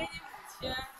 给你五千。